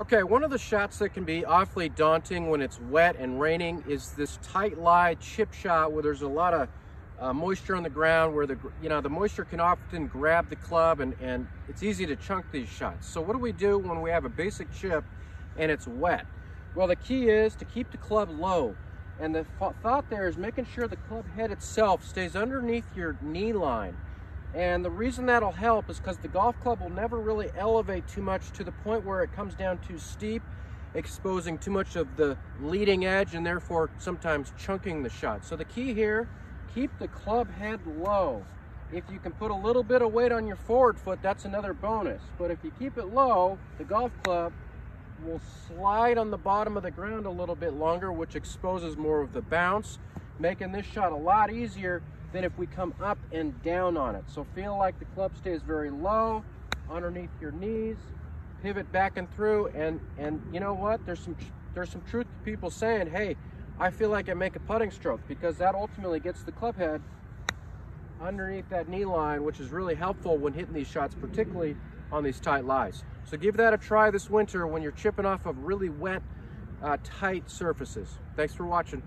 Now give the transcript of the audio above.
Okay, one of the shots that can be awfully daunting when it's wet and raining is this tight lie chip shot where there's a lot of uh, moisture on the ground where the you know the moisture can often grab the club and, and it's easy to chunk these shots. So what do we do when we have a basic chip and it's wet? Well, the key is to keep the club low. And the thought there is making sure the club head itself stays underneath your knee line. And the reason that'll help is because the golf club will never really elevate too much to the point where it comes down too steep, exposing too much of the leading edge and therefore sometimes chunking the shot. So the key here, keep the club head low. If you can put a little bit of weight on your forward foot, that's another bonus. But if you keep it low, the golf club will slide on the bottom of the ground a little bit longer, which exposes more of the bounce, making this shot a lot easier than if we come up and down on it. So feel like the club stays very low underneath your knees, pivot back and through, and and you know what? There's some there's some truth to people saying, hey, I feel like I make a putting stroke because that ultimately gets the club head underneath that knee line, which is really helpful when hitting these shots, particularly on these tight lies. So give that a try this winter when you're chipping off of really wet, uh, tight surfaces. Thanks for watching.